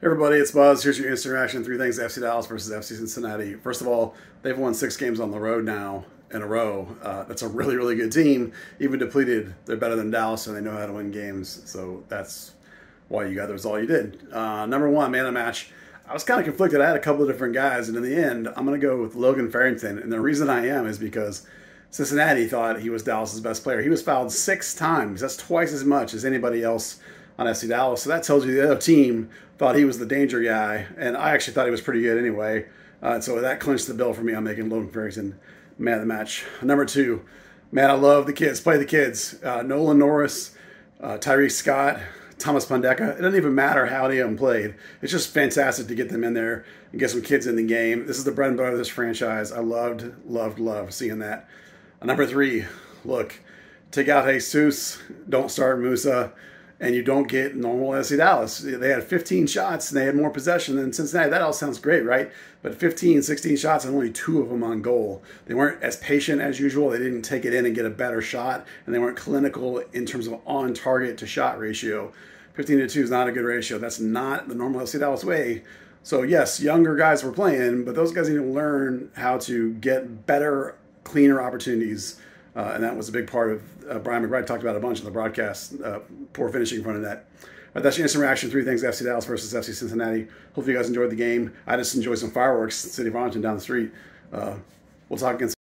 Hey everybody, it's Buzz. Here's your instant reaction. Three things FC Dallas versus FC Cincinnati. First of all, they've won six games on the road now in a row. Uh, that's a really, really good team. Even depleted, they're better than Dallas and they know how to win games. So that's why you got the result you did. Uh, number one, man of the match. I was kind of conflicted. I had a couple of different guys, and in the end, I'm going to go with Logan Farrington. And the reason I am is because Cincinnati thought he was Dallas's best player. He was fouled six times. That's twice as much as anybody else on FC Dallas. So that tells you the other team thought he was the danger guy, and I actually thought he was pretty good anyway. Uh, so that clinched the bill for me. I'm making Logan Farrington man of the match. Number two, man, I love the kids. Play the kids. Uh, Nolan Norris, uh, Tarik Scott, Thomas Pondeca. It doesn't even matter how any of them played. It's just fantastic to get them in there and get some kids in the game. This is the bread and butter of this franchise. I loved, loved, loved seeing that. Uh, number three, look, take out Jesus. Don't start Musa, and you don't get normal FC Dallas. They had 15 shots and they had more possession than Cincinnati. That all sounds great, right? But 15, 16 shots and only two of them on goal. They weren't as patient as usual. They didn't take it in and get a better shot, and they weren't clinical in terms of on target to shot ratio. 15 to 2 is not a good ratio. That's not the normal FC Dallas way. So, yes, younger guys were playing, but those guys need to learn how to get better, cleaner opportunities. Uh, and that was a big part of uh, Brian McBride talked about a bunch in the broadcast. Uh, poor finishing in front of net. But that's your instant reaction. Three things: FC Dallas versus FC Cincinnati. Hopefully, you guys enjoyed the game. I just enjoyed some fireworks in City of Arlington down the street. Uh, we'll talk again.